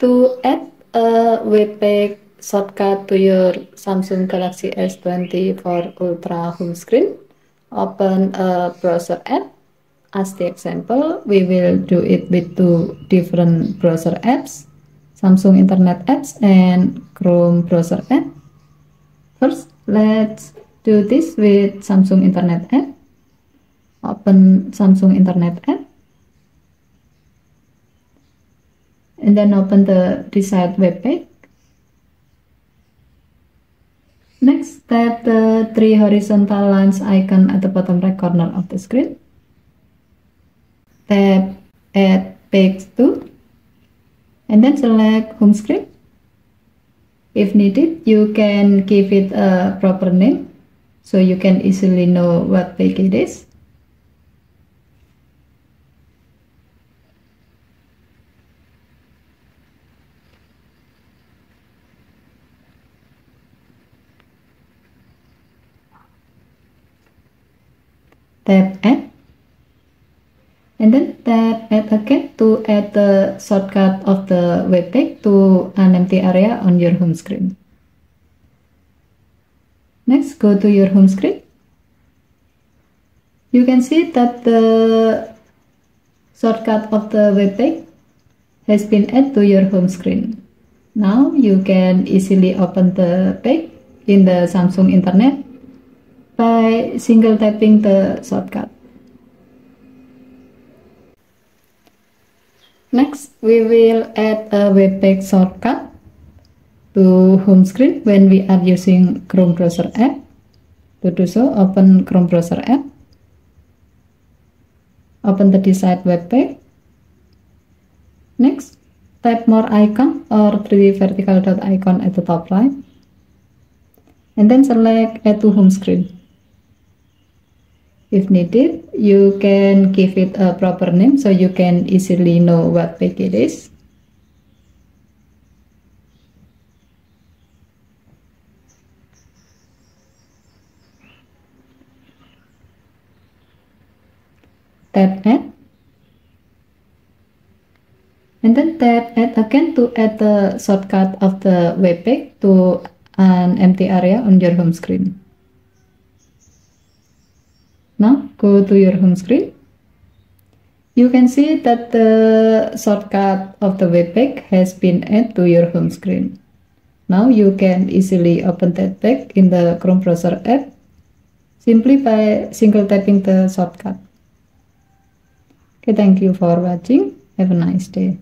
To add a webpack shortcut to your Samsung Galaxy S24 Ultra home screen, open a browser app. As the example, we will do it with two different browser apps, Samsung Internet apps and Chrome browser app. First, let's do this with Samsung Internet app. Open Samsung Internet app. And then open the desired web page. Next, tap the three horizontal lines icon at the bottom right corner of the screen. Tap Add Page to, and then select Home Screen. If needed, you can give it a proper name so you can easily know what page it is. Tap add and then tap add again to add the shortcut of the web page to an empty area on your home screen. Next, go to your home screen. You can see that the shortcut of the web page has been added to your home screen. Now you can easily open the page in the Samsung Internet by single tapping the shortcut. Next, we will add a webpack shortcut to home screen when we are using Chrome browser app. To do so, open Chrome browser app. Open the desired web page. Next, tap more icon or 3D vertical dot icon at the top right. And then select add to home screen. If needed, you can give it a proper name so you can easily know what page it is. Tap add. And then tap add again to add the shortcut of the web page to an empty area on your home screen. Now go to your home screen. You can see that the shortcut of the web page has been added to your home screen. Now you can easily open that pack in the Chrome browser app simply by single tapping the shortcut. Okay, thank you for watching. Have a nice day.